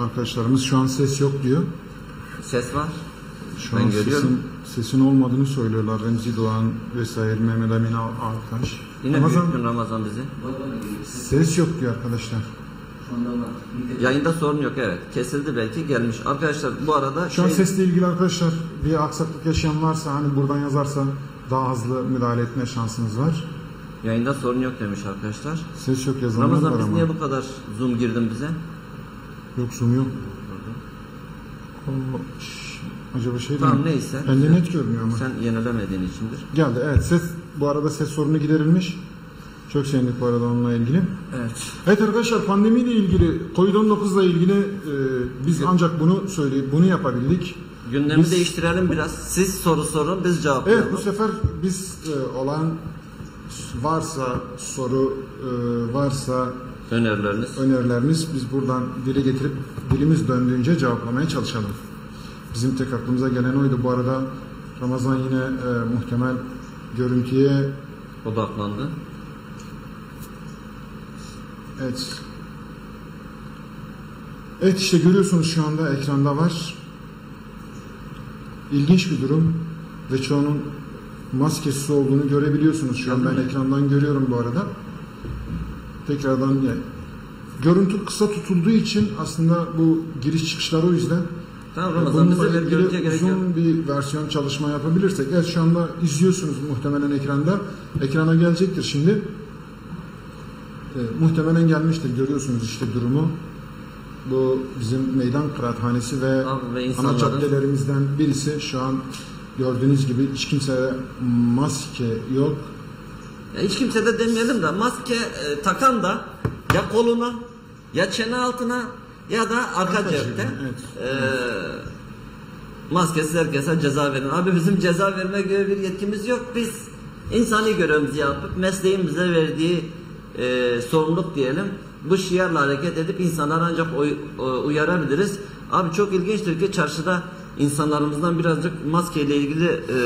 Arkadaşlarımız şu an ses yok diyor. Ses var. Şu Ben an görüyorum. sesin, sesin olmadığını söylüyorlar. Remzi Doğan vesaire, Mehmet Emin Al- Altaş. Yine Ramazan, büyük Ramazan bizi. ses yok diyor arkadaşlar. Yayında sorun yok evet. Kesildi belki gelmiş. Arkadaşlar bu arada Şu an şey- sesle ilgili arkadaşlar bir aksaklık yaşayan varsa hani buradan yazarsa daha hızlı müdahale etme şansınız var. yayında sorun yok demiş arkadaşlar. Ses yok yazanlar Ramazan biz ama. niye bu kadar zoom girdin bize? Yok zoom yok. Allah, şş, acaba şey Tamam mi? neyse. Bende net görünüyor ama. Sen yenilemediğin içindir. Geldi evet ses bu arada ses sorunu giderilmiş. Çok sevindik bu arada onunla ilgili. Evet. Evet arkadaşlar pandemiyle ilgili Covid-19 ile ilgili e, biz ancak bunu söyleyip bunu yapabildik. Gündemi Biz- değiştirelim biraz. Siz soru sorun biz cevaplayalım. Evet bu sefer biz e, olan varsa soru e, varsa Önerileriniz. önerileriniz biz buradan dile getirip dilimiz döndüğünce cevaplamaya çalışalım. Bizim tek aklımıza gelen oydu. Bu arada Ramazan yine e, muhtemel görüntüye Odaklandı. evet Evet işte görüyorsunuz şu anda ekranda var. İlginç bir durum ve çoğunun maskesiz olduğunu görebiliyorsunuz. Şu an ben ekrandan görüyorum bu arada. Tekrardan yani görüntü kısa tutulduğu için aslında bu giriş çıkışlar o yüzden Tamam Ramazan bize görüntüye gerek yok. uzun bir versiyon çalışma yapabilirsek. Evet şu anda izliyorsunuz muhtemelen ekranda. Ekrana gelecektir şimdi. Ee, muhtemelen gelmiştir. Görüyorsunuz işte durumu. Bu bizim meydan kıraathanesi ve, ve ana caddelerimizden birisi. Şu an gördüğünüz gibi hiç kimseye maske yok. Ya hiç kimse de demeyelim de maske e, takan da ya koluna ya çene altına ya da arka Arka cepte evet. e, maskesiz herkese ceza verin. Abi bizim ceza verme gibi bir yetkimiz yok. Biz insani görevimizi yapıp mesleğimize verdiği e, sorumluluk diyelim. Bu şiarla hareket edip insanları ancak oy- o- uyarabiliriz. Abi çok ilginçtir ki çarşıda insanlarımızdan birazcık maskeyle ilgili e,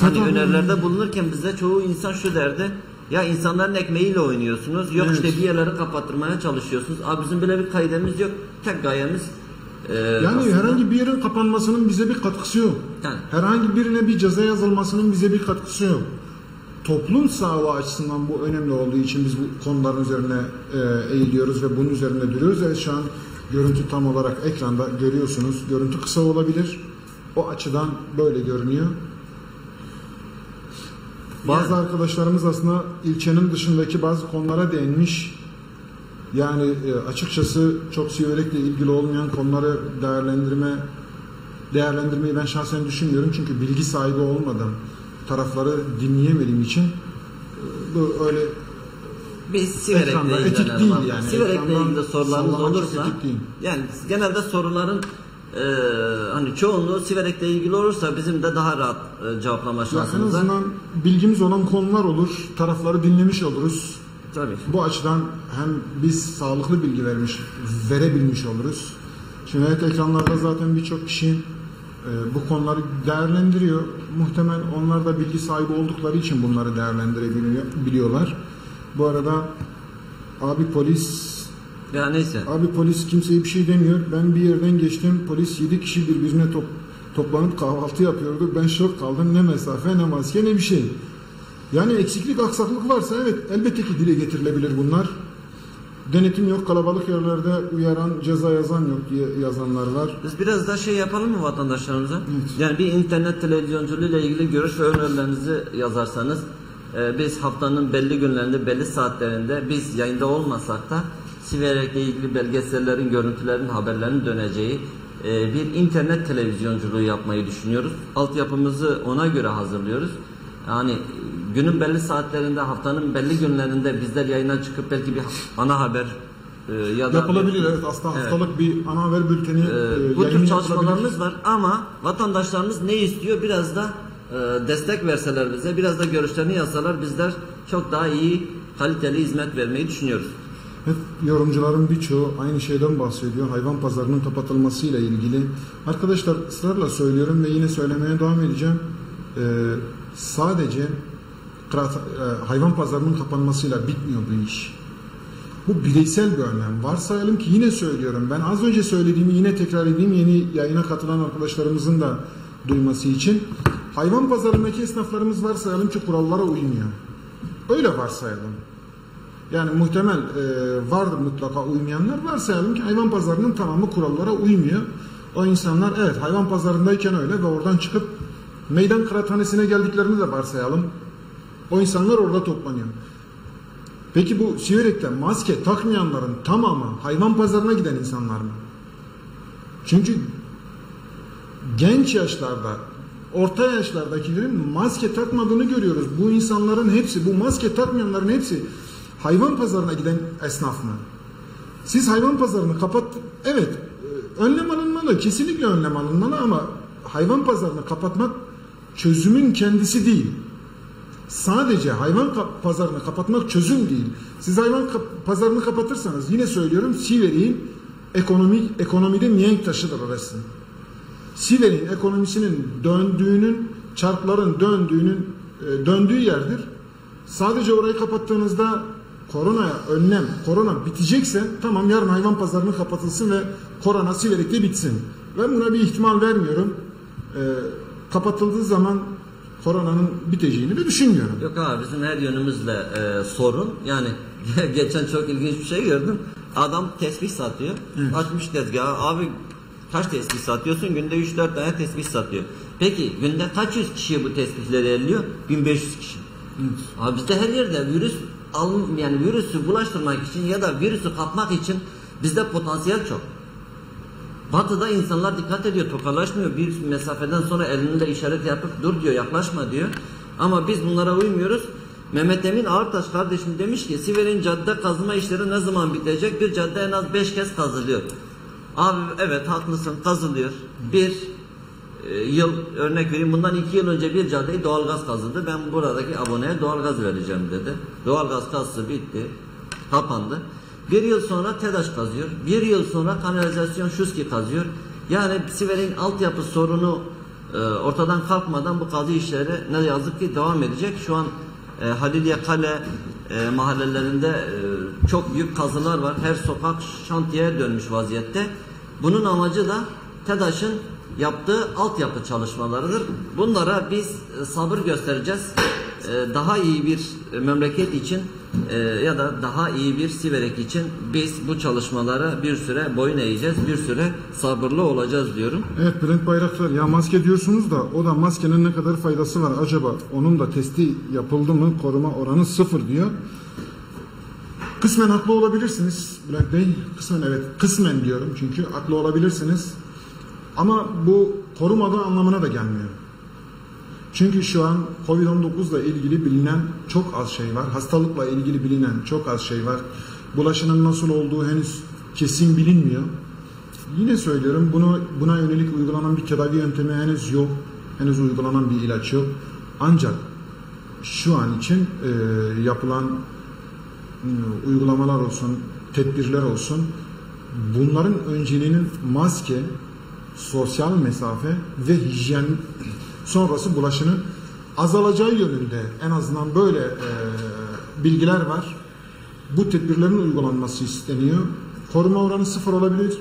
Hani önerilerde bulunurken bize çoğu insan şu derdi. Ya insanların ekmeğiyle oynuyorsunuz. Yok Evet. işte bir yerleri kapattırmaya çalışıyorsunuz. Abi bizim böyle bir kaidemiz yok. Tek gayemiz e, Yani aslında- herhangi bir yerin kapanmasının bize bir katkısı yok. Yani. Herhangi birine bir ceza yazılmasının bize bir katkısı yok. Toplum sağlığı açısından bu önemli olduğu için biz bu konuların üzerine e, eğiliyoruz ve bunun üzerinde duruyoruz. Evet şu an görüntü tam olarak ekranda görüyorsunuz. Görüntü kısa olabilir. O açıdan böyle görünüyor. Bazı Yani. arkadaşlarımız aslında ilçenin dışındaki bazı konulara değinmiş. Yani e, açıkçası çok siverekle ilgili olmayan konuları değerlendirme değerlendirmeyi ben şahsen düşünmüyorum. Çünkü bilgi sahibi olmadan tarafları dinleyemediğim için e, bu öyle biz Siverek'le Ekranda etik değil yani. Siverek'le ilgili çok olursa yani genelde soruların e, hani çoğunluğu Siverek'le ilgili olursa bizim de daha rahat e, cevaplama en şansımız var. azından bilgimiz olan konular olur. Tarafları dinlemiş oluruz. Tabii. Bu açıdan hem biz sağlıklı bilgi vermiş, verebilmiş oluruz. Şimdi evet ekranlarda zaten birçok kişi e, bu konuları değerlendiriyor. Muhtemel onlar da bilgi sahibi oldukları için bunları değerlendirebiliyorlar. Bu arada abi polis Ya neyse. abi polis kimseye bir şey demiyor. Ben bir yerden geçtim. Polis 7 kişi birbirine top, toplanıp kahvaltı yapıyordu. Ben şok kaldım. Ne mesafe ne maske ne bir şey. Yani eksiklik aksaklık varsa evet elbette ki dile getirilebilir bunlar. Denetim yok, kalabalık yerlerde uyaran, ceza yazan yok diye yazanlar var. Biz biraz da şey yapalım mı vatandaşlarımıza? Evet. Yani bir internet televizyonculuğu ile ilgili görüş ve önerilerinizi yazarsanız e, biz haftanın belli günlerinde, belli saatlerinde biz yayında olmasak da Siverek'le ilgili belgesellerin, görüntülerin, haberlerin döneceği e, bir internet televizyonculuğu yapmayı düşünüyoruz. Altyapımızı ona göre hazırlıyoruz. Yani günün belli saatlerinde, haftanın belli günlerinde bizler yayına çıkıp belki bir ana haber e, ya da Yapılabilir evet aslında Evet. haftalık bir ana haber bülteni ee, e, bu tür çalışmalarımız var ama vatandaşlarımız ne istiyor biraz da e, destek verseler bize biraz da görüşlerini yazsalar bizler çok daha iyi kaliteli hizmet vermeyi düşünüyoruz. Hep yorumcuların birçoğu aynı şeyden bahsediyor. Hayvan pazarının kapatılmasıyla ilgili. Arkadaşlar ısrarla söylüyorum ve yine söylemeye devam edeceğim. Ee, sadece e, hayvan pazarının kapanmasıyla bitmiyor bu iş. Bu bireysel bir önlem. Varsayalım ki yine söylüyorum. Ben az önce söylediğimi yine tekrar edeyim. Yeni yayına katılan arkadaşlarımızın da duyması için. Hayvan pazarındaki esnaflarımız varsayalım ki kurallara uymuyor. Öyle varsayalım. Yani muhtemel e, vardır mutlaka uymayanlar. Varsayalım ki hayvan pazarının tamamı kurallara uymuyor. O insanlar evet hayvan pazarındayken öyle ve oradan çıkıp meydan kıraathanesine geldiklerini de varsayalım. O insanlar orada toplanıyor. Peki bu Siverek'te maske takmayanların tamamı hayvan pazarına giden insanlar mı? Çünkü genç yaşlarda, orta yaşlardakilerin maske takmadığını görüyoruz. Bu insanların hepsi, bu maske takmayanların hepsi hayvan pazarına giden esnaf mı? Siz hayvan pazarını kapat, evet e, önlem alınmalı, kesinlikle önlem alınmalı ama hayvan pazarını kapatmak çözümün kendisi değil. Sadece hayvan pazarını kapatmak çözüm değil. Siz hayvan pazarını kapatırsanız yine söylüyorum Siverik'in ekonomik ekonomide mihenk taşıdır orası. Siverik'in ekonomisinin döndüğünün, çarkların döndüğünün e, döndüğü yerdir. Sadece orayı kapattığınızda koronaya önlem, korona bitecekse tamam yarın hayvan pazarını kapatılsın ve korona Siverik'te bitsin. Ben buna bir ihtimal vermiyorum. E, kapatıldığı zaman koronanın biteceğini de düşünmüyorum. Yok abi bizim her yönümüzle e, sorun. Yani geçen çok ilginç bir şey gördüm. Adam tesbih satıyor. Açmış tezgahı. Abi kaç tesbih satıyorsun? Günde 3-4 tane tesbih satıyor. Peki günde kaç yüz kişiye bu tesbihleri elliyor? 1500 kişi. Abi bizde her yerde virüs yani virüsü bulaştırmak için ya da virüsü kapmak için bizde potansiyel çok. Batı'da insanlar dikkat ediyor, tokalaşmıyor. Bir mesafeden sonra elinde işaret yapıp dur diyor, yaklaşma diyor. Ama biz bunlara uymuyoruz. Mehmet Emin Ağırtaş kardeşim demiş ki Siver'in cadde kazma işleri ne zaman bitecek? Bir cadde en az 5 kez kazılıyor. Abi evet haklısın kazılıyor. Bir yıl örnek vereyim bundan iki yıl önce bir caddeyi doğalgaz kazıldı. Ben buradaki aboneye doğalgaz vereceğim dedi. Doğalgaz kazısı bitti. Kapandı. Bir yıl sonra TEDAŞ kazıyor. Bir yıl sonra kanalizasyon Şuski kazıyor. Yani Siver'in altyapı sorunu e, ortadan kalkmadan bu kazı işleri ne yazık ki devam edecek. Şu an e, Halilye Kale e, mahallelerinde e, çok büyük kazılar var. Her sokak şantiyeye dönmüş vaziyette. Bunun amacı da TEDAŞ'ın yaptığı altyapı çalışmalarıdır. Bunlara biz e, sabır göstereceğiz. E, daha iyi bir e, memleket için ya da daha iyi bir Siverek için biz bu çalışmalara bir süre boyun eğeceğiz. Bir süre sabırlı olacağız diyorum. Evet Bülent Bayraktar ya maske diyorsunuz da o da maskenin ne kadar faydası var acaba? Onun da testi yapıldı mı? Koruma oranı sıfır diyor. Kısmen haklı olabilirsiniz Bülent Bey. Kısmen evet. Kısmen diyorum çünkü haklı olabilirsiniz. Ama bu korumadığı anlamına da gelmiyor. Çünkü şu an Covid-19 ile ilgili bilinen çok az şey var. Hastalıkla ilgili bilinen çok az şey var. Bulaşının nasıl olduğu henüz kesin bilinmiyor. Yine söylüyorum bunu buna yönelik uygulanan bir tedavi yöntemi henüz yok. Henüz uygulanan bir ilaç yok. Ancak şu an için e, yapılan e, uygulamalar olsun, tedbirler olsun bunların önceliğinin maske, sosyal mesafe ve hijyen sonrası bulaşının azalacağı yönünde en azından böyle e, bilgiler var. Bu tedbirlerin uygulanması isteniyor. Koruma oranı sıfır olabilir.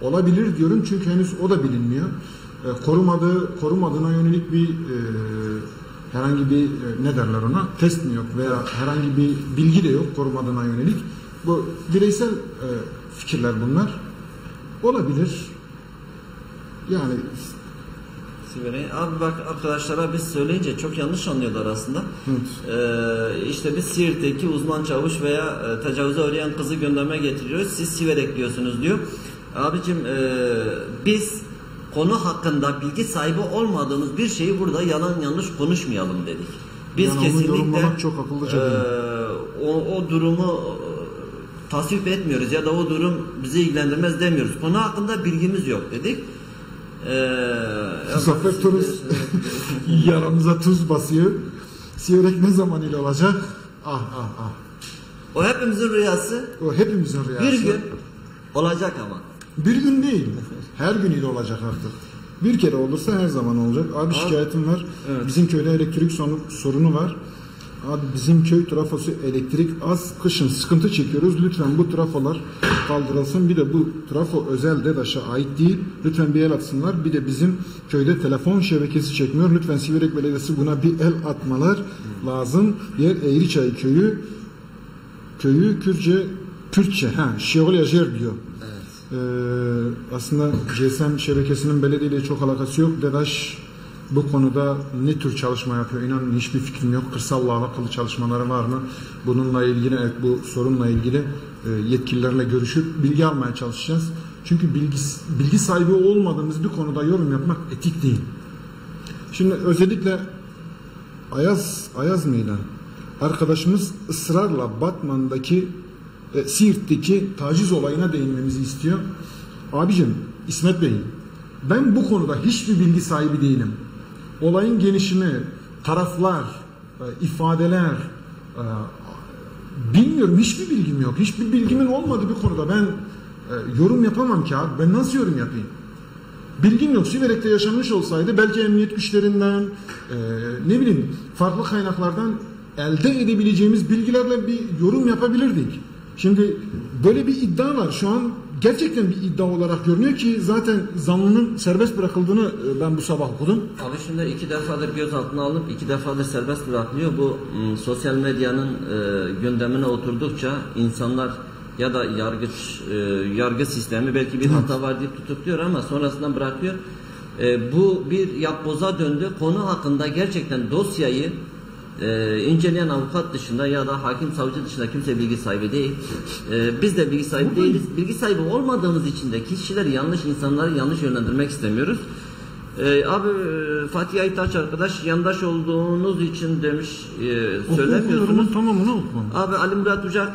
Olabilir diyorum çünkü henüz o da bilinmiyor. E, korumadığı, korumadığına yönelik bir e, herhangi bir e, ne derler ona test mi yok veya herhangi bir bilgi de yok korumadığına yönelik. Bu bireysel e, fikirler bunlar. Olabilir. Yani Siver'e. Abi bak arkadaşlara biz söyleyince çok yanlış anlıyorlar aslında. Ee, işte biz Siirt'teki uzman çavuş veya e, tecavüze uğrayan kızı gündeme getiriyoruz. Siz Siverek diyorsunuz diyor. Abicim e, biz konu hakkında bilgi sahibi olmadığımız bir şeyi burada yalan yanlış konuşmayalım dedik. Biz Yani kesinlikle çok akıllıca e, o, o durumu e, tasvip etmiyoruz ya da o durum bizi ilgilendirmez demiyoruz. Konu hakkında bilgimiz yok dedik. Ee, Zafer Torus yaramıza tuz basıyor. Siverek ne zaman ile olacak? Ah ah ah. O hepimizin rüyası O hepimizin rüyası. bir gün olacak ama. Bir gün değil. Her gün ile olacak artık. Bir kere olursa her zaman olacak. Abi şikayetim var. Evet. Bizim köyde elektrik sorunu var. Abi bizim köy trafosu elektrik az. Kışın sıkıntı çekiyoruz. Lütfen bu trafolar kaldırılsın. Bir de bu trafo özel DEDAŞ'a ait değil. Lütfen bir el atsınlar. Bir de bizim köyde telefon şebekesi çekmiyor. Lütfen Siverek Belediyesi buna bir el atmalar lazım. Diğer Eğriçay köyü köyü Kürtçe Kürtçe ha Şeol Yajer diyor. Ee, aslında GSM şebekesinin belediyeyle çok alakası yok. DEDAŞ bu konuda ne tür çalışma yapıyor? İnanın hiçbir fikrim yok. Kırsalla alakalı çalışmaları var mı? Bununla ilgili, evet, bu sorunla ilgili e, yetkililerle görüşüp bilgi almaya çalışacağız. Çünkü bilgi, bilgi sahibi olmadığımız bir konuda yorum yapmak etik değil. Şimdi özellikle Ayaz, Ayaz mıydı? Arkadaşımız ısrarla Batman'daki e, Siirt'teki taciz olayına değinmemizi istiyor. Abicim, İsmet Bey, ben bu konuda hiçbir bilgi sahibi değilim. Olayın genişini, taraflar, e, ifadeler, e, bilmiyorum hiçbir bilgim yok. Hiçbir bilgimin olmadığı bir konuda ben e, yorum yapamam ki abi. Ben nasıl yorum yapayım? Bilgim yok. Siverek'te yaşanmış olsaydı belki emniyet güçlerinden, ne bileyim farklı kaynaklardan elde edebileceğimiz bilgilerle bir yorum yapabilirdik. Şimdi böyle bir iddia var. Şu an gerçekten bir iddia olarak görünüyor ki zaten zanlının serbest bırakıldığını e, ben bu sabah okudum. Şimdi iki defadır gözaltına alınıp iki defadır serbest bırakılıyor. Bu m, sosyal medyanın e, gündemine oturdukça insanlar ya da yargıç e, yargı sistemi belki bir hata var deyip tutukluyor ama sonrasında bırakıyor. E, bu bir yapboza döndü. Konu hakkında gerçekten dosyayı e, inceleyen avukat dışında ya da hakim savcı dışında kimse bilgi sahibi değil. E, biz de bilgi sahibi değiliz. Bilgi sahibi olmadığımız için de kişileri yanlış insanları yanlış yönlendirmek istemiyoruz. Ee, abi e, Fatih Aytaç arkadaş yandaş olduğunuz için demiş e, söylemiyorsunuz. Okuyorum, Tamamını okumam. Abi Ali Murat Ucak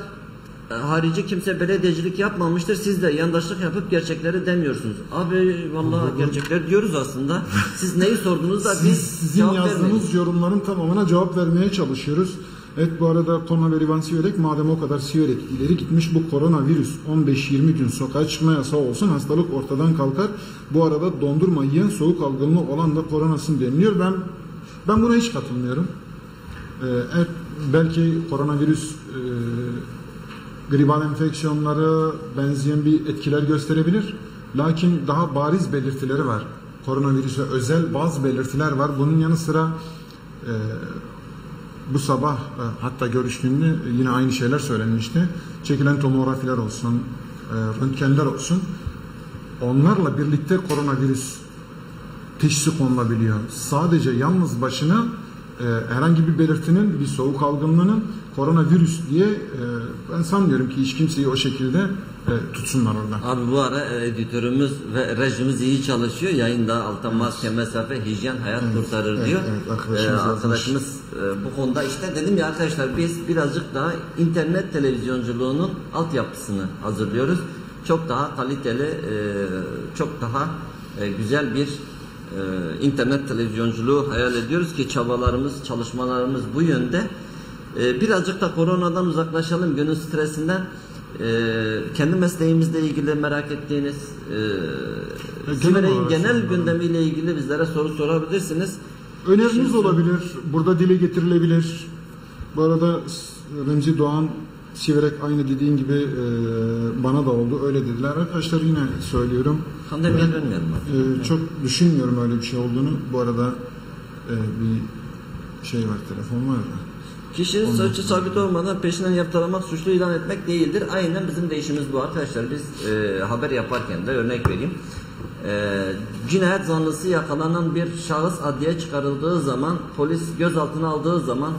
harici kimse belediyecilik yapmamıştır. Siz de yandaşlık yapıp gerçekleri demiyorsunuz. Abi vallahi gerçekler diyoruz aslında. Siz neyi sordunuz da Siz, biz sizin cevap yazdığınız vermeyiz. yorumların tamamına cevap vermeye çalışıyoruz. Evet bu arada Tona ve Rivan Siverek madem o kadar Siverek ileri gitmiş bu koronavirüs 15-20 gün sokağa çıkma yasağı olsun hastalık ortadan kalkar. Bu arada dondurma yiyen soğuk algınlığı olan da koronasın deniliyor. Ben ben buna hiç katılmıyorum. Ee, evet, belki koronavirüs e, gribal enfeksiyonları benzeyen bir etkiler gösterebilir. Lakin daha bariz belirtileri var. Koronavirüse özel bazı belirtiler var. Bunun yanı sıra e, bu sabah e, hatta görüştüğümde yine aynı şeyler söylenmişti. Çekilen tomografiler olsun, e, röntgenler olsun. Onlarla birlikte koronavirüs teşhisi konulabiliyor. Sadece yalnız başına e, herhangi bir belirtinin, bir soğuk algınlığının koronavirüs diye e, ben sanmıyorum ki hiç kimseyi o şekilde e, tutsunlar orada. Abi bu ara e, editörümüz ve rejimiz iyi çalışıyor. Yayında altta maske, mesafe, hijyen hayat kurtarır evet, diyor. evet, arkadaşımız yazmış. arkadaşımız e, bu konuda işte dedim ya arkadaşlar biz birazcık daha internet televizyonculuğunun altyapısını hazırlıyoruz. Çok daha kaliteli, e, çok daha e, güzel bir e, internet televizyonculuğu hayal ediyoruz ki çabalarımız, çalışmalarımız bu yönde. E, birazcık da koronadan uzaklaşalım, gönül stresinden. E, kendi mesleğimizle ilgili merak ettiğiniz, e, olarak genel gündemiyle ilgili bizlere soru sorabilirsiniz. Öneriniz Şimdi- olabilir, burada dile getirilebilir. Bu arada Remzi Doğan, Siverek aynı dediğin gibi e, bana da oldu, öyle dediler. Arkadaşlar yine söylüyorum. Pandemiye dönmeyelim. E, çok düşünmüyorum öyle bir şey olduğunu. Bu arada e, bir şey var, telefon var da. Kişinin saçı sabit olmadan peşinden yaptalamak suçlu ilan etmek değildir. Aynen bizim de işimiz bu arkadaşlar. Biz e, haber yaparken de örnek vereyim. E, cinayet zanlısı yakalanan bir şahıs adliye çıkarıldığı zaman, polis gözaltına aldığı zaman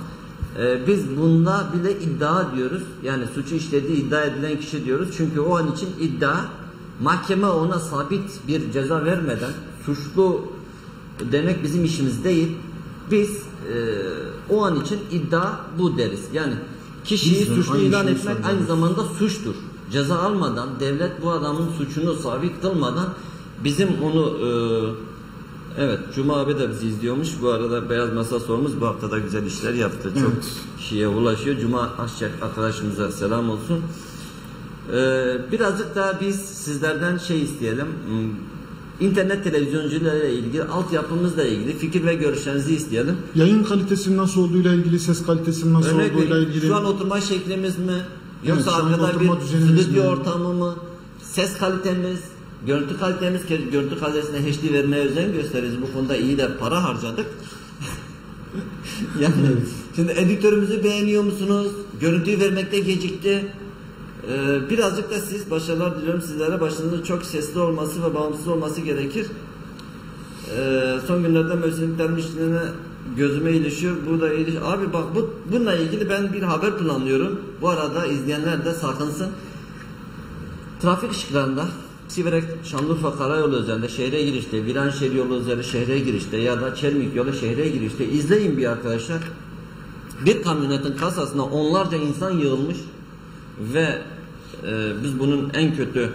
e, biz bunda bile iddia diyoruz. Yani suçu işlediği iddia edilen kişi diyoruz. Çünkü o an için iddia mahkeme ona sabit bir ceza vermeden suçlu demek bizim işimiz değil. Biz e, o an için iddia bu deriz. Yani kişiyi Biz suçlu aynı ilan etmek aynı söylüyoruz. zamanda suçtur. Ceza almadan, devlet bu adamın suçunu sabit kılmadan bizim onu e, evet Cuma abi de bizi izliyormuş. Bu arada Beyaz Masa sorumuz bu hafta da güzel işler yaptı. Çok Evet. kişiye ulaşıyor. Cuma Aşçak arkadaşımıza selam olsun. Ee, birazcık daha biz sizlerden şey isteyelim. Hmm, internet televizyonculuğuyla ilgili, altyapımızla ilgili fikir ve görüşlerinizi isteyelim. Yayın kalitesinin nasıl olduğuyla ilgili, ses kalitesinin nasıl Örnek olduğuyla ilgili. şu an oturma şeklimiz mi? Yoksa an arkada bir stüdyo ortamı mı? Ses kalitemiz, görüntü kalitemiz, görüntü kalitesine HD vermeye özen gösteriyoruz. Bu konuda iyi de para harcadık. yani şimdi editörümüzü beğeniyor musunuz? Görüntüyü vermekte gecikti. Ee, birazcık da siz başarılar diliyorum sizlere. Başınızın çok sesli olması ve bağımsız olması gerekir. Ee, son günlerde mevsimliklerin işlerine gözüme ilişiyor. Bu da iliş. Abi bak bu bununla ilgili ben bir haber planlıyorum. Bu arada izleyenler de sakınsın. Trafik ışıklarında Siverek Şanlıurfa Karayolu üzerinde şehre girişte, Viranşehir yolu üzeri şehre girişte ya da Çelmik yolu şehre girişte izleyin bir arkadaşlar. Bir kamyonetin kasasına onlarca insan yığılmış ve e, biz bunun en kötü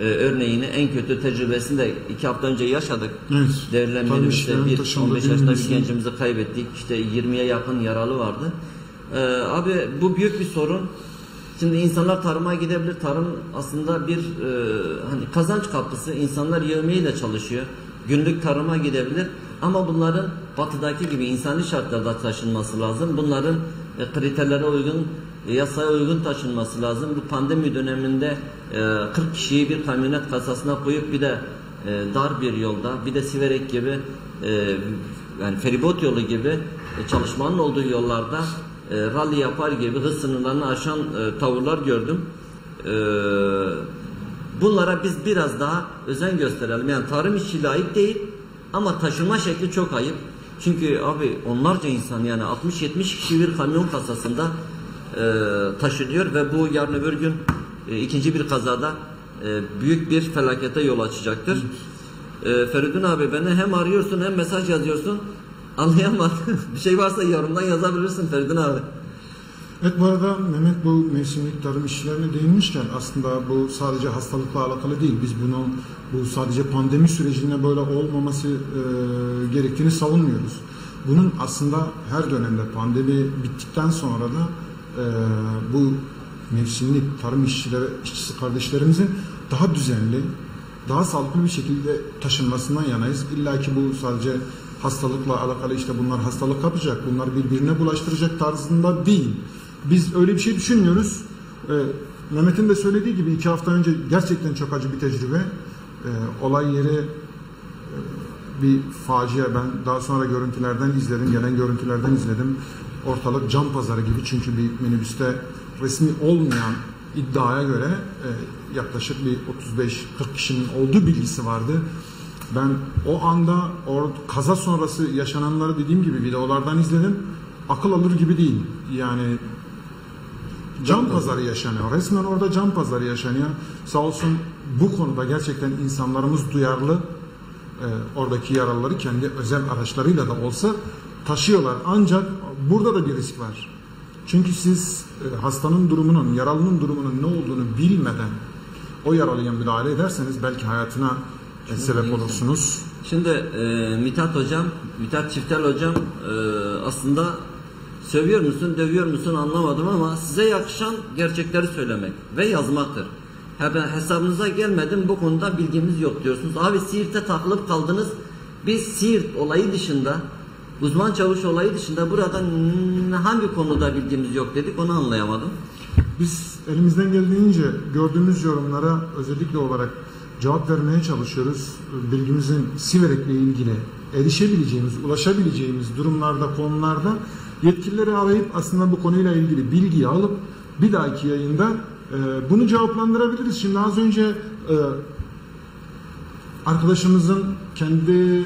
e, örneğini, en kötü tecrübesini de iki hafta önce yaşadık. Evet. Devrilen Tabii minibüste işlerin bir taşındığı 15 yaşında bir gencimizi kaybettik. İşte 20'ye yakın yaralı vardı. Ee, abi bu büyük bir sorun. Şimdi insanlar tarıma gidebilir. Tarım aslında bir e, hani kazanç kapısı. İnsanlar yevmiyle çalışıyor. Günlük tarıma gidebilir. Ama bunların batıdaki gibi insani şartlarda taşınması lazım. Bunların e, kriterlere uygun, e, yasaya uygun taşınması lazım. Bu pandemi döneminde e, 40 kişiyi bir kamyonet kasasına koyup bir de e, dar bir yolda, bir de Siverek gibi e, yani feribot yolu gibi e, çalışmanın olduğu yollarda e, rally yapar gibi hız sınırlarını aşan e, tavırlar gördüm. E, bunlara biz biraz daha özen gösterelim. Yani tarım işçiliği ayıp değil ama taşıma şekli çok ayıp. Çünkü abi onlarca insan yani 60-70 kişi bir kamyon kasasında e, taşınıyor ve bu yarın öbür gün e, ikinci bir kazada e, büyük bir felakete yol açacaktır. E, Feridun abi beni hem arıyorsun hem mesaj yazıyorsun. Anlayamadım. bir şey varsa yorumdan yazabilirsin Feridun abi. Evet bu arada Mehmet bu mevsimlik tarım işçilerine değinmişken aslında bu sadece hastalıkla alakalı değil. Biz bunu bu sadece pandemi sürecinde böyle olmaması e, gerektiğini savunmuyoruz. Bunun aslında her dönemde pandemi bittikten sonra da e, bu mevsimlik tarım işçileri, işçisi kardeşlerimizin daha düzenli, daha sağlıklı bir şekilde taşınmasından yanayız. İlla ki bu sadece hastalıkla alakalı işte bunlar hastalık kapacak, bunlar birbirine bulaştıracak tarzında değil. Biz öyle bir şey düşünmüyoruz. Ee, Mehmet'in de söylediği gibi iki hafta önce gerçekten çok acı bir tecrübe. Ee, olay yeri e, bir facia. Ben daha sonra görüntülerden izledim, gelen görüntülerden izledim. Ortalık cam pazarı gibi çünkü bir minibüste resmi olmayan iddiaya göre e, yaklaşık bir 35-40 kişinin olduğu bilgisi vardı. Ben o anda or, kaza sonrası yaşananları dediğim gibi videolardan izledim. Akıl alır gibi değil. Yani cam pazarı yaşanıyor. Resmen orada cam pazarı yaşanıyor. Sağ olsun bu konuda gerçekten insanlarımız duyarlı. Ee, oradaki yaralıları kendi özel araçlarıyla da olsa taşıyorlar. Ancak burada da bir risk var. Çünkü siz e, hastanın durumunun, yaralının durumunun ne olduğunu bilmeden o yaralıya müdahale ederseniz belki hayatına e, sebep olursunuz. Şimdi e, Mithat hocam, Mithat Çiftel hocam e, aslında sövüyor musun, dövüyor musun anlamadım ama size yakışan gerçekleri söylemek ve yazmaktır. Hesabınıza gelmedim bu konuda bilgimiz yok diyorsunuz. Abi Siirt'te takılıp kaldınız. Biz Siirt olayı dışında, uzman çavuş olayı dışında burada hangi konuda bilgimiz yok dedik onu anlayamadım. Biz elimizden geldiğince gördüğümüz yorumlara özellikle olarak cevap vermeye çalışıyoruz. Bilgimizin Siverek'le ilgili erişebileceğimiz, ulaşabileceğimiz durumlarda, konularda yetkilileri arayıp aslında bu konuyla ilgili bilgiyi alıp bir dahaki yayında e, bunu cevaplandırabiliriz. Şimdi az önce e, arkadaşımızın kendi e,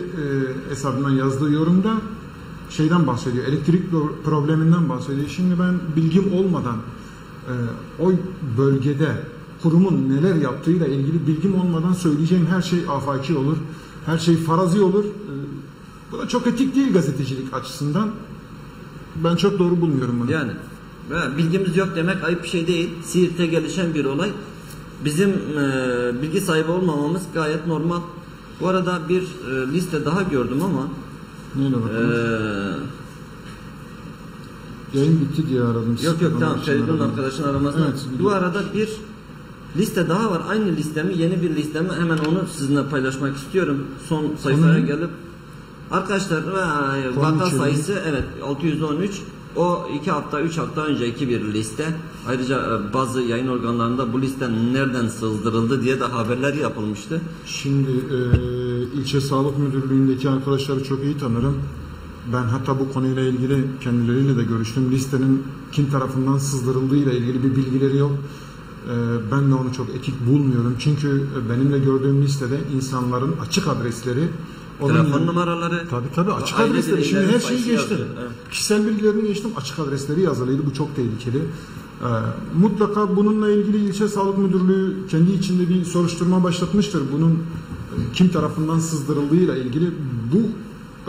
hesabından yazdığı yorumda şeyden bahsediyor, elektrik pro- probleminden bahsediyor. Şimdi ben bilgim olmadan e, o bölgede kurumun neler yaptığıyla ilgili bilgim olmadan söyleyeceğim her şey afaki olur. Her şey farazi olur. E, bu da çok etik değil gazetecilik açısından. Ben çok doğru bulmuyorum bunu. Yani bilgimiz yok demek ayıp bir şey değil. Siirt'te gelişen bir olay. Bizim e, bilgi sahibi olmamamız gayet normal. Bu arada bir e, liste daha gördüm ama Neyle e, bakalım? Yayın bitti diye aradım. yok yok tamam Feridun arkadaşın aramasına. Evet, Bu arada bir liste daha var. Aynı listemi, yeni bir listemi hemen onu sizinle paylaşmak istiyorum. Son sayfaya gelip arkadaşlar Konu vaka sayısı evet 613 o iki hafta, üç hafta önceki bir liste. Ayrıca e, bazı yayın organlarında bu liste nereden sızdırıldı diye de haberler yapılmıştı. Şimdi e, ilçe sağlık müdürlüğündeki arkadaşları çok iyi tanırım. Ben hatta bu konuyla ilgili kendileriyle de görüştüm. Listenin kim tarafından sızdırıldığı ile ilgili bir bilgileri yok. E, ben de onu çok etik bulmuyorum. Çünkü e, benimle gördüğüm listede insanların açık adresleri onun Telefon numaraları. Tabii tabii açık Aile adresleri. Şimdi her şeyi sayısı geçtim. evet. Kişisel bilgilerini geçtim. Açık adresleri yazılıydı. Bu çok tehlikeli. Ee, mutlaka bununla ilgili ilçe sağlık müdürlüğü kendi içinde bir soruşturma başlatmıştır. Bunun e, kim tarafından sızdırıldığıyla ilgili bu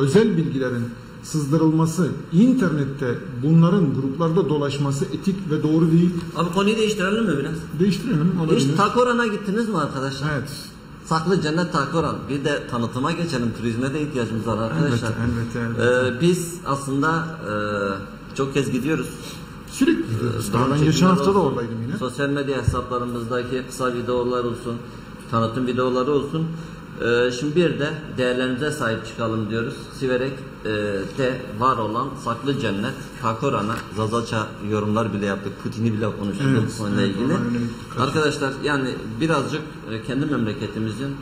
özel bilgilerin sızdırılması, internette bunların gruplarda dolaşması etik ve doğru değil. Abi konuyu değiştirelim mi biraz? Değiştirelim. Hiç olabilir. Takoran'a gittiniz mi arkadaşlar? Evet. Saklı Cennet Takoran. Bir de tanıtıma geçelim. Turizme de ihtiyacımız var arkadaşlar. Elbette, elbette, Ee, biz aslında e, çok kez gidiyoruz. Sürekli gidiyoruz. Daha ben geçen hafta da oradaydım yine. Sosyal medya hesaplarımızdaki kısa videolar olsun, tanıtım videoları olsun. Ee, şimdi bir de değerlerimize sahip çıkalım diyoruz. Siverek e, de var olan saklı cennet, Takoran'a, Zazaça yorumlar bile yaptık. Putin'i bile konuştuk Evet, bu konuyla evet, ilgili. Arkadaşlar yani birazcık e, kendi memleketimizin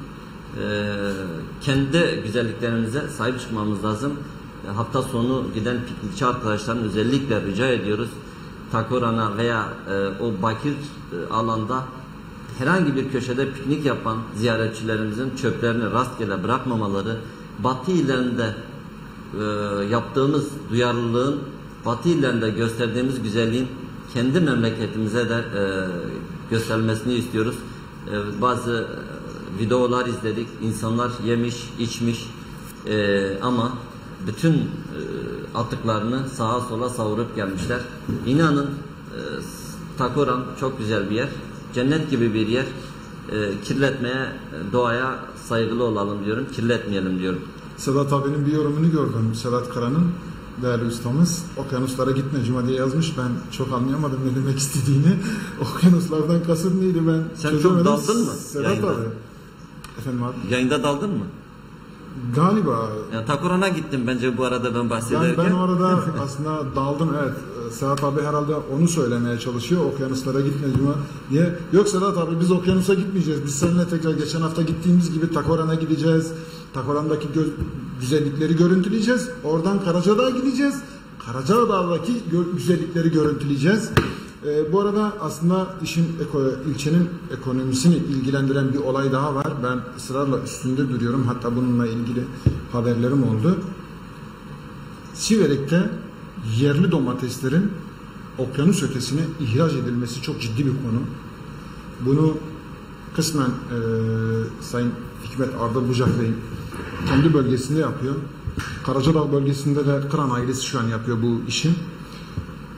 e, kendi güzelliklerimize sahip çıkmamız lazım. E, Hafta sonu giden piknikçi arkadaşların özellikle rica ediyoruz. Takoran'a veya e, o bakir e, alanda herhangi bir köşede piknik yapan ziyaretçilerimizin çöplerini rastgele bırakmamaları, batı illerinde e, yaptığımız duyarlılığın, batı illerinde gösterdiğimiz güzelliğin kendi memleketimize de e, gösterilmesini istiyoruz. E, bazı e, videolar izledik, insanlar yemiş, içmiş e, ama bütün e, atıklarını sağa sola savurup gelmişler. İnanın e, Takoran çok güzel bir yer, cennet gibi bir yer. E, kirletmeye, e, doğaya saygılı olalım diyorum, kirletmeyelim diyorum. Sedat abinin bir yorumunu gördüm. Sedat Kara'nın değerli ustamız. Okyanuslara gitme Cuma diye yazmış. Ben çok anlayamadım ne demek istediğini. Okyanuslardan kasıt neydi ben Sen çözemedim. çok daldın mı Sedat yayında? abi. Efendim abi. Yayında daldın mı? Galiba Ya Takoran'a gittim bence bu arada ben yani bahsederken. ben o arada aslında daldım evet. Sedat abi herhalde onu söylemeye çalışıyor. Okyanuslara gitme Cuma diye. Yok Sedat abi biz okyanusa gitmeyeceğiz. Biz seninle tekrar geçen hafta gittiğimiz gibi Takoran'a gideceğiz. Takoran'daki gö- güzellikleri görüntüleyeceğiz. Oradan Karacadağ'a gideceğiz. Karacadağ'daki gö- güzellikleri görüntüleyeceğiz. Ee, bu arada aslında işin eko- ilçenin ekonomisini ilgilendiren bir olay daha var. Ben ısrarla üstünde duruyorum. Hatta bununla ilgili haberlerim oldu. Siverek'te yerli domateslerin okyanus ötesine ihraç edilmesi çok ciddi bir konu. Bunu kısmen e, Sayın Hikmet Arda Bucak Bey kendi bölgesinde yapıyor. Karacadağ bölgesinde de Kıran ailesi şu an yapıyor bu işi.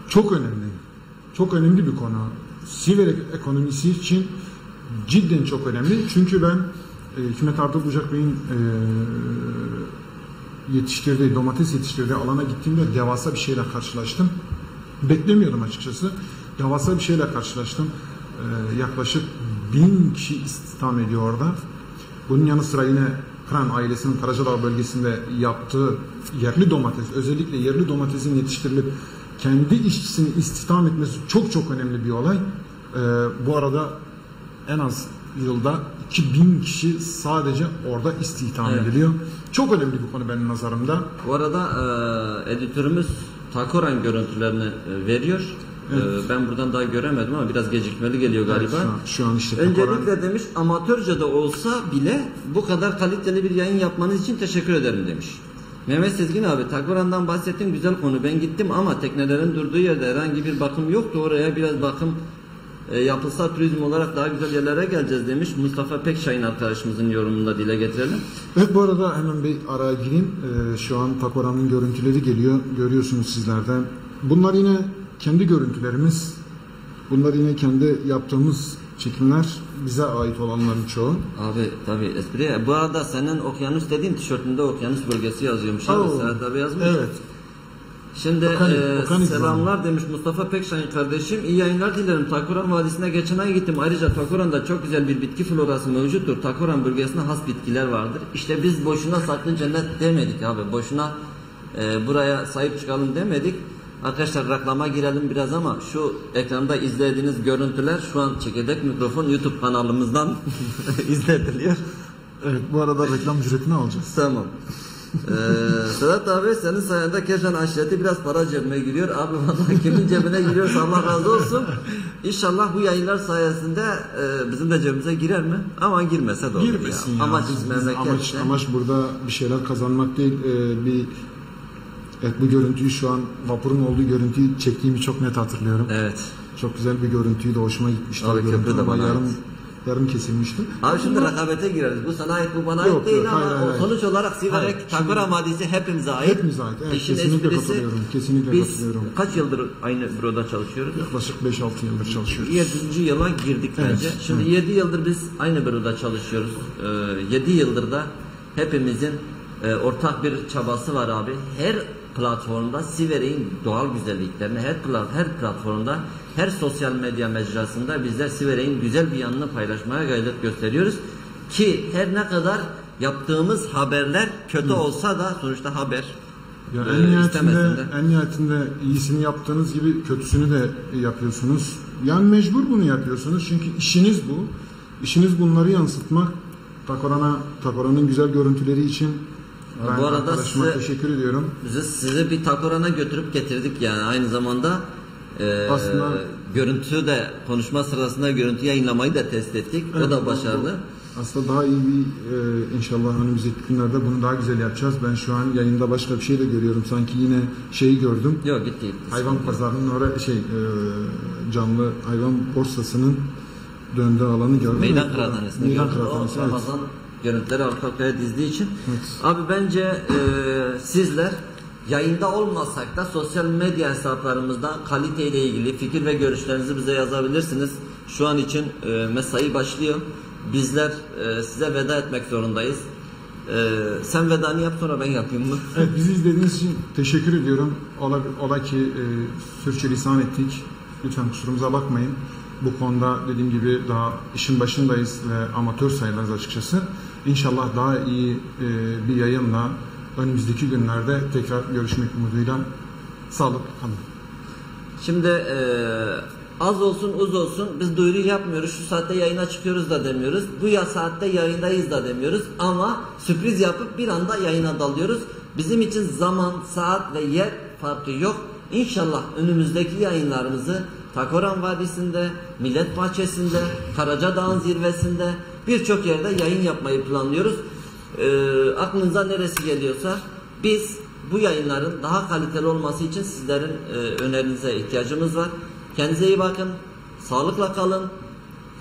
Çok önemli. Çok önemli bir konu. Siverek ekonomisi için cidden çok önemli. Çünkü ben e, Hikmet Arda Bucak Bey'in e, yetiştirdiği, domates yetiştirdiği alana gittiğimde devasa bir şeyle karşılaştım. Beklemiyordum açıkçası. Devasa bir şeyle karşılaştım. Ee, yaklaşık bin kişi istihdam ediyor orada. Bunun yanı sıra yine Kran ailesinin Karacadağ bölgesinde yaptığı yerli domates, özellikle yerli domatesin yetiştirilip kendi işçisini istihdam etmesi çok çok önemli bir olay. Ee, bu arada en az yılda 2000 kişi sadece orada istihdam Evet. ediliyor. Çok önemli bir konu benim nazarımda. Bu arada e, editörümüz Takoran görüntülerini e, veriyor. E, ben buradan daha göremedim ama biraz gecikmeli geliyor galiba. Evet, şu an, şu an işte Öncelikle Takoran- demiş amatörce de olsa bile bu kadar kaliteli bir yayın yapmanız için teşekkür ederim demiş. Mehmet Sezgin abi Takoran'dan bahsettim güzel konu. Ben gittim ama teknelerin durduğu yerde herhangi bir bakım yoktu. Oraya biraz bakım e, yapılsa turizm olarak daha güzel yerlere geleceğiz demiş. Mustafa Pekşahin arkadaşımızın yorumunda dile getirelim. Evet bu arada hemen bir araya gireyim. Ee, şu an Takoran'ın görüntüleri geliyor. Görüyorsunuz sizlerden. Bunlar yine kendi görüntülerimiz. Bunlar yine kendi yaptığımız çekimler. Bize ait olanların çoğu. Abi tabi espri. Bu arada senin okyanus dediğin tişörtünde okyanus bölgesi yazıyormuş abi. Serhat abi yazmış. Evet. Şimdi Okan- e, Okan selamlar demiş Mustafa Pekşahin kardeşim. İyi yayınlar dilerim. Takuran Vadisi'ne geçen ay gittim. Ayrıca Takuran'da çok güzel bir bitki florası mevcuttur. Takuran bölgesinde has bitkiler vardır. İşte biz boşuna saklı cennet demedik abi. Boşuna e, buraya sahip çıkalım demedik. Arkadaşlar reklama girelim biraz ama şu ekranda izlediğiniz görüntüler şu an çekirdek mikrofon YouTube kanalımızdan izletiliyor. Evet bu arada reklam ücretini alacağız. Tamam. Ee, Sedat abi senin sayende Keşan aşireti biraz para cebime giriyor. Abi vallahi kimin cebine giriyorsa Allah razı olsun. İnşallah bu yayınlar sayesinde e, bizim de cebimize girer mi? Ama girmese de olur Girmesin ya. Amaç Biz- biz- amaç, amaç burada bir şeyler kazanmak değil. Ee, bir Evet bu görüntüyü şu an vapurun olduğu görüntüyü çektiğimi çok net hatırlıyorum. Evet. Çok güzel bir görüntüydü. Hoşuma gitmişti. Abi köprü de bana yarım, ait. Yarım kesilmişti. Abi şimdi rekabete gireriz. Bu sana ait, bu bana Yok, ait değil yok, ama hayır, hayır, sonuç olarak Siverek Takura Madisi hepimize ait. Hepimize ait, evet, İşin kesinlikle esprisi, katılıyorum, kesinlikle biz katılıyorum. kaç yıldır aynı büroda çalışıyoruz? Yaklaşık 5-6 yıldır çalışıyoruz. 7. yıla girdik Evet, bence. Şimdi 7 yıldır biz aynı büroda çalışıyoruz. 7 yıldır da hepimizin e, ortak bir çabası var abi. Her platformda Siverek'in doğal güzelliklerini her plat her platformda her sosyal medya mecrasında bizler Siverek'in güzel bir yanını paylaşmaya gayret gösteriyoruz ki her ne kadar yaptığımız haberler kötü olsa da sonuçta haber Ya e, en istemesen nihayetinde, de. en nihayetinde iyisini yaptığınız gibi kötüsünü de yapıyorsunuz. Yani mecbur bunu yapıyorsunuz çünkü işiniz bu. İşiniz bunları yansıtmak. Takorana, Takoran'ın güzel görüntüleri için ben bu arada size- teşekkür ediyorum. Bizi sizi bir takorana götürüp getirdik yani aynı zamanda e, Aslında- görüntü de konuşma sırasında görüntü yayınlamayı da test ettik. o Evet, da bu- başarılı. Aslında daha iyi bir e, inşallah önümüzdeki günlerde bunu daha güzel yapacağız. Ben şu an yayında başka bir şey de görüyorum. Sanki yine şeyi gördüm. Yok gitti gitti. Hayvan pazarının oraya şey e, canlı hayvan borsasının döndüğü alanı gördüm. Meydan Evet, kıraathanesinde Meydan. O kıraathanesi evet. Ramazan görüntüleri arka arkaya dizdiği için. Evet. Abi bence e, sizler yayında olmasak da sosyal medya hesaplarımızdan kaliteyle ilgili fikir ve görüşlerinizi bize yazabilirsiniz. Şu an için e, mesai başlıyor. Bizler e, size veda etmek zorundayız. E, sen vedanı yap sonra ben yapayım mı? Evet bizi izlediğiniz için teşekkür ediyorum. Ola, ola ki e, sürçülisan ettik. Lütfen kusurumuza bakmayın. Bu konuda dediğim gibi daha işin başındayız ve amatör sayılırız açıkçası. İnşallah daha iyi e, bir yayınla önümüzdeki günlerde tekrar görüşmek umuduyla sağlık kalın. Şimdi eee, az olsun uz olsun biz duyuru yapmıyoruz. Şu saatte yayına çıkıyoruz da demiyoruz. Bu ya saatte yayındayız da demiyoruz. Ama sürpriz yapıp bir anda yayına dalıyoruz. Bizim için zaman, saat ve yer farkı yok. İnşallah önümüzdeki yayınlarımızı Takoran Vadisi'nde, Millet Bahçesi'nde, Karaca Dağı'nın zirvesinde birçok yerde yayın yapmayı planlıyoruz. Eee aklınıza neresi geliyorsa biz bu yayınların daha kaliteli olması için sizlerin e, önerinize ihtiyacımız var. Kendinize iyi bakın. Sağlıkla kalın.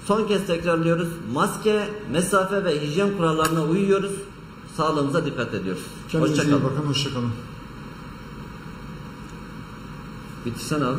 Son kez tekrarlıyoruz. Maske, mesafe ve hijyen kurallarına uyuyoruz. Sağlığımıza dikkat ediyoruz. Kendinize iyi Hoşçakalın. bakın. Hoşçakalın. Bitirsen abi.